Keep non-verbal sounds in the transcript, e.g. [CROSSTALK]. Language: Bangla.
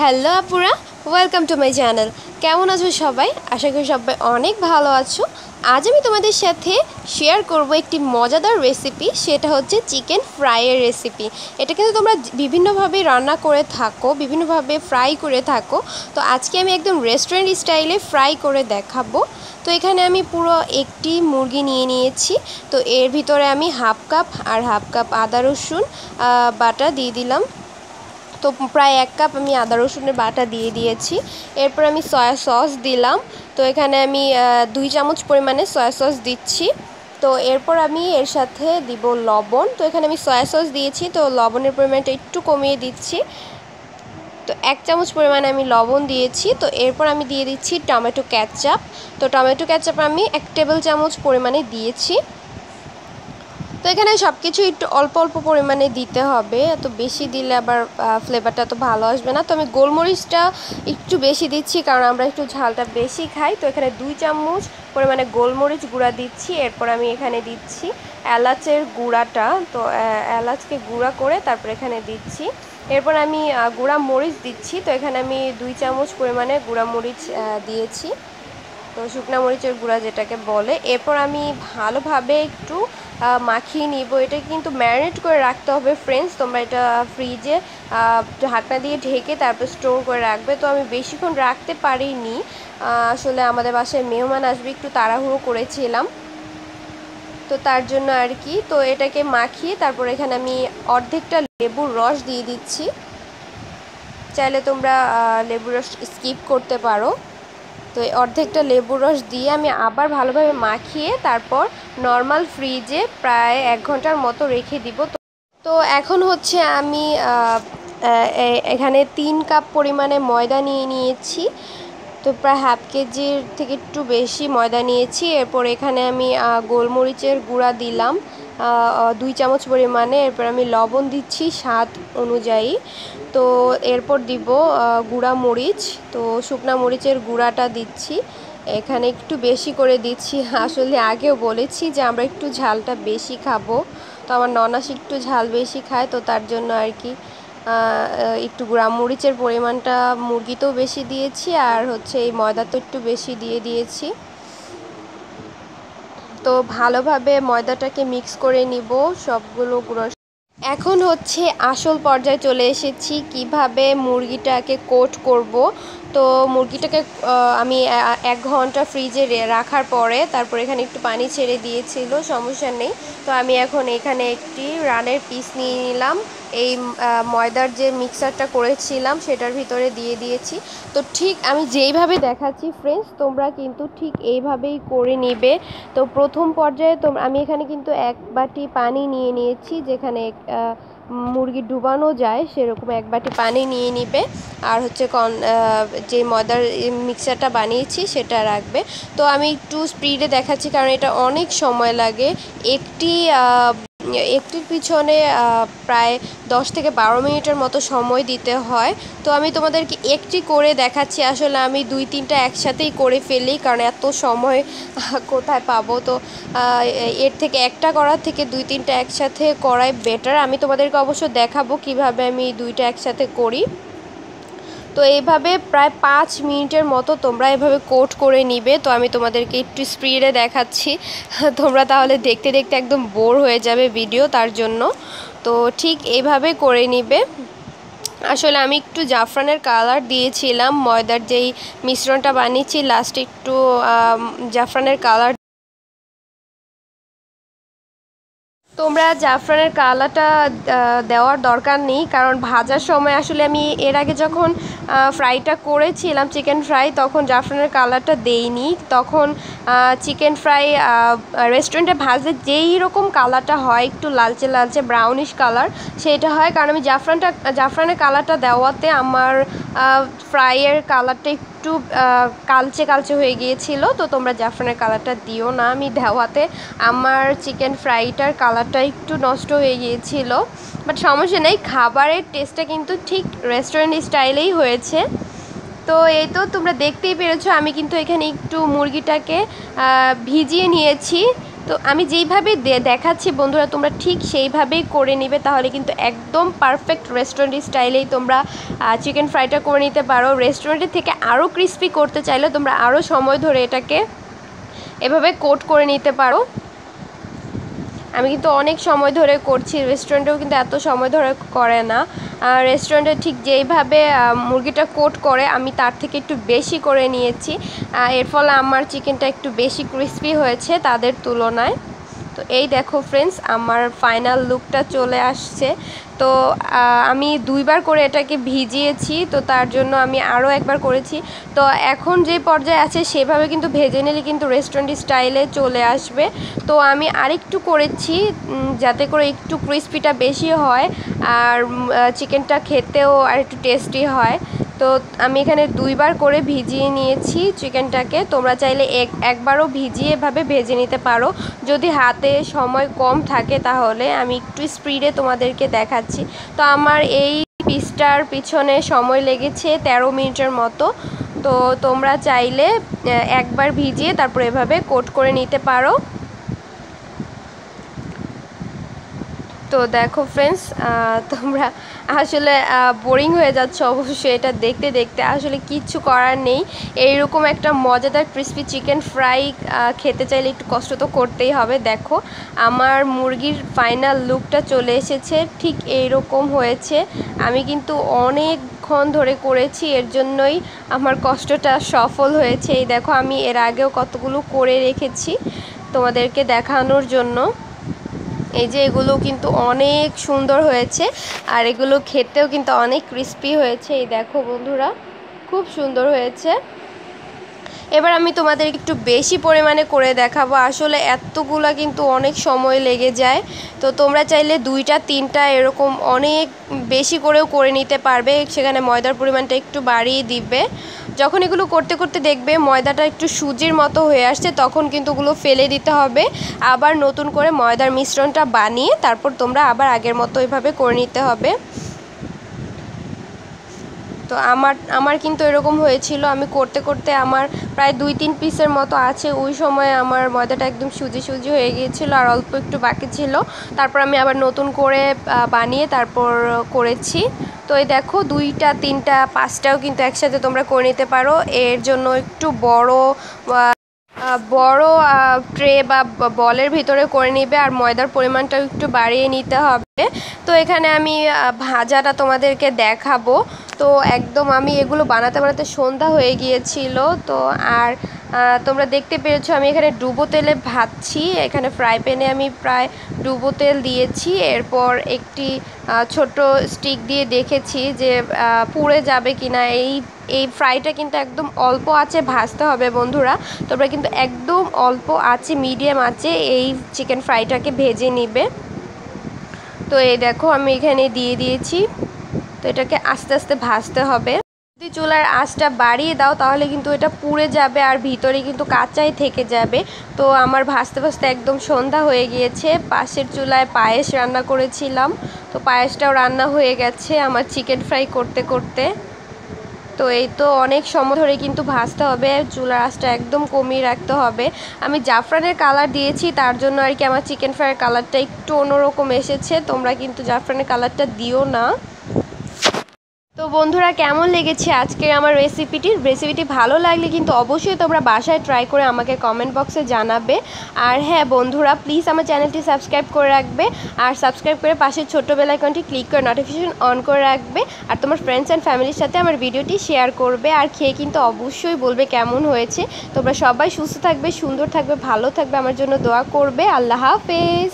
হ্যালো আপুরা ওয়েলকাম টু মাই চ্যানেল কেমন আছো সবাই? আশা করি সবাই অনেক ভালো আছো। আজ আমি তোমাদের সাথে শেয়ার করব একটি মজাদার রেসিপি সেটা হচ্ছে চিকেন ফ্রাইয়ের রেসিপি এটা কিন্তু তোমরা বিভিন্নভাবে রান্না করে থাকো, বিভিন্নভাবে ফ্রাই করে থাকো। তো আজকে আমি একদম রেস্টুরেন্ট স্টাইলে ফ্রাই করে দেখাবো। তো এখানে আমি পুরো একটি মুরগি নিয়ে নিয়েছি। তো এর ভিতরে আমি হাফ কাপ আর হাফ কাপ আদা রসুন বাটা দিয়ে দিলাম। তো প্রায় এক কাপ আমি আদা রসুনের বাটা দিয়ে দিয়েছি। এরপর আমি সয়া সস দিলাম। তো এখানে আমি দুই চামচ পরিমাণে সয়া সস দিচ্ছি। তো এরপর আমি এর সাথে দিব লবণ। তো এখানে আমি সয়া সস দিয়েছি। তো লবণের পরিমাণটা একটু কমিয়ে দিচ্ছি। তো এক চামচ পরিমাণে আমি লবণ দিয়েছি। তো এরপর আমি দিয়ে দিচ্ছি টমেটো ক্যাচআপ তো টমেটো ক্যাচআপ আমি এক টেবিল চামচ পরিমাণে দিয়েছি। তো এখানে সব কিছু একটু অল্প অল্প পরিমাণে দিতে হবে। এত বেশি দিলে আবার ফ্লেভারটা তো ভালো আসবে না। তো আমি গোলমরিচটা একটু বেশি দিচ্ছি কারণ আমরা একটু ঝালটা বেশি খাই। তো এখানে দুই চামচ পরিমাণে গোলমরিচ গুঁড়া দিচ্ছি। এরপর আমি এখানে দিচ্ছি এলাচের গুঁড়াটা। তো এলাচকে গুঁড়া করে তারপর এখানে দিচ্ছি। এরপর আমি গুঁড়া মরিচ দিচ্ছি। তো এখানে আমি দুই চামচ পরিমাণে গুঁড়া মরিচ দিয়েছি। তো শুকনা মরিচের গুঁড়া যেটাকে বলে। এরপর আমি ভালোভাবে একটু মাখিয়ে নিব। এটা কিন্তু ম্যারিনেট করে রাখতে হবে ফ্রেন্ডস তোমরা এটা ফ্রিজে ঢাকনা দিয়ে ঢেকে তারপর স্টোর করে রাখবে। তো আমি বেশিক্ষণ রাখতে পারিনি। আসলে আমাদের বাসায় মেহমান আসবে, একটু তাড়াহুড়ো করেছিলাম। তো তার জন্য আর কি। তো এটাকে মাখিয়ে তারপর এখানে আমি অর্ধেকটা লেবুর রস দিয়ে দিচ্ছি। চাইলে তোমরা লেবুর রস স্কিপ করতে পারো। তো অর্ধেকটা লেবুর রস দিয়ে আমি আবার ভালোভাবে মাখিয়ে তারপর নর্মাল ফ্রিজে প্রায় এক ঘণ্টার মতো রেখে দিব। তো এখন হচ্ছে আমি এখানে তিন কাপ পরিমাণে ময়দা নিয়ে নিয়েছি। তো প্রায় হাফ কেজির থেকে একটু বেশি ময়দা নিয়েছি। এরপর এখানে আমি গোলমরিচের গুঁড়া দিলাম। দুই চামচ পরিমাণে এরপর আমি লবণ দিচ্ছি স্বাদ অনুযায়ী। তো এরপর দিব গুঁড়া মরিচ। তো শুকনা মরিচের গুঁড়াটা দিচ্ছি। এখানে একটু বেশি করে দিচ্ছি। [LAUGHS] আসলে আগেও বলেছি যে আমরা একটু ঝালটা বেশি খাব। তো আমার ননাস একটু ঝাল বেশি খায়, তো তার জন্য আর কি একটু গুঁড়া মরিচের পরিমাণটা মুরগিতেও বেশি দিয়েছি আর হচ্ছে এই ময়দা তো একটু বেশি দিয়ে দিয়েছি। তো ভালোভাবে ময়দাটাকে মিক্স করে নিব, সবগুলো গুঁড়ো এখন হচ্ছে আসল পর্যায়ে চলে এসেছি, কীভাবে মুরগিটাকে কোট করব। তো মুরগিটাকে আমি এক ঘণ্টা ফ্রিজে রাখার পরে তারপর এখানে একটু পানি ছেড়ে দিয়েছিল, সমস্যা নেই। তো আমি এখন এখানে একটি রানের পিস নিয়ে নিলাম। এই ময়দার যে মিক্সারটা করেছিলাম সেটার ভিতরে দিয়ে দিয়েছি। তো ঠিক আমি যেইভাবে দেখাচ্ছি ফ্রেন্ডস তোমরা কিন্তু ঠিক এইভাবেই করে নিবে। তো প্রথম পর্যায়ে তোমরা আমি এখানে কিন্তু এক বাটি পানি নিয়ে নিয়েছি, যেখানে মুরগি ডুবানো যায়, সেরকম এক বাটি পানি নিয়ে নিবে। আর হচ্ছে কন যে ময়দার মিক্সারটা বানিয়েছি সেটা রাখবে। তো আমি একটু স্পিডে দেখাচ্ছি, কারণ এটা অনেক সময় লাগে। একটি একটির পিছনে প্রায় দশ থেকে বারো মিনিটের মতো সময় দিতে হয়। তো আমি তোমাদেরকে একটি করে দেখাচ্ছি। আসলে আমি দুই তিনটা একসাথেই করে ফেলি, কারণ এত সময় কোথায় পাবো? তো এর থেকে একটা করার থেকে দুই তিনটা একসাথে করাই বেটার আমি তোমাদেরকে অবশ্য দেখাবো কীভাবে আমি দুইটা একসাথে করি। তো এইভাবে প্রায় পাঁচ মিনিটের মতো তোমরা এভাবে কোট করে নিবে। তো আমি তোমাদেরকে একটু স্পিডে দেখাচ্ছি। [LAUGHS] তোমরা তাহলে দেখতে দেখতে একদম বোর হয়ে যাবে ভিডিও তার জন্য। তো ঠিক এইভাবে করে নিবে। আসলে আমি একটু জাফরানের কালার দিয়েছিলাম, ময়দার যেই মিশ্রণটা বানিয়েছি লাস্টে একটু জাফরানের কালার তোমরা জাফরানের কালারটা দেওয়ার দরকার নেই, কারণ ভাজার সময় আসলে আমি এর আগে যখন ফ্রাইটা করেছিলাম চিকেন ফ্রাই, তখন জাফরানের কালারটা দেইনি। তখন চিকেন ফ্রাই রেস্টুরেন্টে ভাজলে যেই রকম কালারটা হয়, একটু লালচে লালচে ব্রাউনিশ কালার সেটা হয়। কারণ আমি জাফরানটা, জাফরানের কালারটা দেওয়াতে আমার ফ্রাইয়ের কালারটা একটু কালচে কালচে হয়ে গিয়েছিল। তো তোমরা জাফরানের কালারটা দিও না। আমি দেওয়াতে আমার চিকেন ফ্রাইটার কালারটা একটু নষ্ট হয়ে গিয়েছিল বাট সমস্যা নেই। খাবারের টেস্টটা কিন্তু ঠিক রেস্টুরেন্ট স্টাইলেই হয়েছে। তো এই তো তোমরা দেখতেই পেরেছ, আমি কিন্তু এখানে একটু মুরগিটাকে ভিজিয়ে নিয়েছি। তো আমি যেইভাবে দেখাচ্ছি বন্ধুরা, তোমরা ঠিক সেইভাবেই করে নিবে, তাহলে কিন্তু একদম পারফেক্ট রেস্টুরেন্ট স্টাইলেই তোমরা চিকেন ফ্রাইটা করে নিতে পারো। রেস্টুরেন্টের থেকে আরও ক্রিস্পি করতে চাইলে তোমরা আরও সময় ধরে এটাকে এভাবে কোট করে নিতে পারো। আমি কিন্তু অনেক সময় ধরে করছি রেস্টুরেন্টেও কিন্তু এত সময় ধরে করে না। রেস্টুরেন্টে ঠিক যেইভাবে মুরগিটা কোট করে, আমি তার থেকে একটু বেশি করে নিয়েছি। এর ফলে আমার চিকেনটা একটু বেশি ক্রিসপি হয়েছে তাদের তুলনায়। তো এই দেখো ফ্রেন্ডস আমার ফাইনাল লুকটা চলে আসছে। তো আমি দুইবার করে এটাকে ভিজিয়েছি, তো তার জন্য আমি আরও একবার করেছি। তো এখন যে পর্যায়ে আছে, সেভাবে কিন্তু ভেজে নিলে কিন্তু রেস্টুরেন্ট স্টাইলে চলে আসবে। তো আমি আরেকটু করেছি যাতে করে একটু ক্রিস্পিটা বেশি হয়, আর চিকেনটা খেতেও আর একটু টেস্টি হয়। তো আমি এখানে দুইবার করে ভিজিয়ে নিয়েছি চিকেনটাকে। তোমরা চাইলে এক, একবারও ভিজিয়ে এভাবে ভেজে নিতে পারো। যদি হাতে সময় কম থাকে তাহলে আমি একটু স্পিডে তোমাদেরকে দেখাচ্ছি। তো আমার এই পিসটার পিছনে সময় লেগেছে ১৩ মিনিটের মতো। তো তোমরা চাইলে একবার ভিজিয়ে তারপর এভাবে কোট করে নিতে পারো। তো দেখো ফ্রেন্ডস তোমরা আসলে বোরিং হয়ে যাচ্ছে অবশ্যই এটা দেখতে দেখতে। আসলে কিচ্ছু করার নেই। এইরকম একটা মজাদার ক্রিসপি চিকেন ফ্রাই খেতে চাইলে একটু কষ্ট তো করতেই হবে। দেখো, আমার মুরগির ফাইনাল লুকটা চলে এসেছে। ঠিক এইরকম হয়েছে। আমি কিন্তু অনেকক্ষণ ধরে করেছি, এর জন্যই আমার কষ্টটা সফল হয়েছে। এই দেখো, আমি এর আগেও কতগুলো করে রেখেছি তোমাদেরকে দেখানোর জন্য। এই যে এগুলো কিন্তু অনেক সুন্দর হয়েছে, আর এগুলো খেতেও কিন্তু অনেক ক্রিস্পি হয়েছে। এই দেখো বন্ধুরা, খুব সুন্দর হয়েছে। এবার আমি তোমাদের একটু বেশি পরিমাণে করে দেখাবো। আসলে এতগুলা কিন্তু অনেক সময় লেগে যায়। তো তোমরা চাইলে দুইটা, তিনটা এরকম অনেক বেশি করেও করে নিতে পারবে। সেখানে ময়দার পরিমাণটা একটু বাড়িয়ে দিবে। যখন এগুলো করতে করতে দেখবে ময়দাটা একটু সুজির মতো হয়ে আসছে, তখন কিন্তু ওগুলো ফেলে দিতে হবে। আবার নতুন করে ময়দার মিশ্রণটা বানিয়ে তারপর তোমরা আবার আগের মতো এভাবে করে নিতে হবে। তো আমার আমার কিন্তু এরকম হয়েছিল। আমি করতে করতে আমার প্রায় দুই, তিন পিসের মতো আছে। ওই সময় আমার ময়দাটা একদম সুজি সুজি হয়ে গিয়েছিল আর অল্প একটু বাকি ছিল। তারপর আমি আবার নতুন করে বানিয়ে তারপর করেছি। তো এই দেখো, দুইটা, তিনটা, পাঁচটাও কিন্তু একসাথে তোমরা করে নিতে পারো। এর জন্য একটু বড় বড় ট্রে বা বলের ভিতরে করে নিবে আর ময়দার পরিমাণটাও একটু বাড়িয়ে নিতে হবে। তো এখানে আমি ভাজাটা তোমাদেরকে দেখাবো। তো একদম আমি এগুলো বানাতে বানাতে সন্ধ্যা হয়ে গিয়েছিল। তো আর তোমরা দেখতে পেরেছ, আমি এখানে ডুবো তেলে ভাজছি। এখানে ফ্রাই প্যানে আমি প্রায় ডুবো তেল দিয়েছি। এরপর একটি ছোট স্টিক দিয়ে দেখেছি যে পুড়ে যাবে কিনা। এই এই ফ্রাইটা কিন্তু একদম অল্প আছে ভাজতে হবে বন্ধুরা। তোমরা কিন্তু একদম অল্প আছে মিডিয়াম আছে এই চিকেন ফ্রাইটাকে ভেজে নিবে। তো এই দেখো, আমি এখানে দিয়ে দিয়েছি। তো এটাকে আস্তে আস্তে ভাজতে হবে। যদি চুলার আঁচটা বাড়িয়ে দাও, তাহলে কিন্তু এটা পুড়ে যাবে আর ভিতরে কিন্তু কাঁচাই থেকে যাবে। তো আমার ভাজতে ভাজতে একদম সন্ধ্যা হয়ে গিয়েছে। পাশের চুলায় পায়েস রান্না করেছিলাম। তো পায়েসটাও রান্না হয়ে গেছে আমার চিকেন ফ্রাই করতে করতে। তো এই তো অনেক সময় ধরে কিন্তু ভাজতে হবে, চুলার আঁচটা একদম কমিয়ে রাখতে হবে। আমি জাফরানের কালার দিয়েছি, তার জন্য আর কি আমার চিকেন ফ্রাইয়ের কালারটা একটু অন্যরকম এসেছে। তোমরা কিন্তু জাফরানের কালারটা দিও না। তো বন্ধুরা, কেমন লেগেছে আজকের আমার রেসিপিটি রেসিপিটি ভালো লাগলে কিন্তু অবশ্যই তোমরা বাসায় ট্রাই করে আমাকে কমেন্ট বক্সে জানাবে। আর হ্যাঁ বন্ধুরা প্লিজ আমার চ্যানেলটি সাবস্ক্রাইব করে রাখবে। আর সাবস্ক্রাইব করে পাশের ছোট্ট বেল আইকনটি ক্লিক করে নোটিফিকেশন অন করে রাখবে। আর তোমার ফ্রেন্ডস অ্যান্ড ফ্যামিলির সাথে আমার ভিডিওটি শেয়ার করবে। আর খেয়ে কিন্তু অবশ্যই বলবে কেমন হয়েছে। তোমরা সবাই সুস্থ থাকবে, সুন্দর থাকবে, ভালো থাকবে, আমার জন্য দোয়া করবে। আল্লাহ হাফেজ।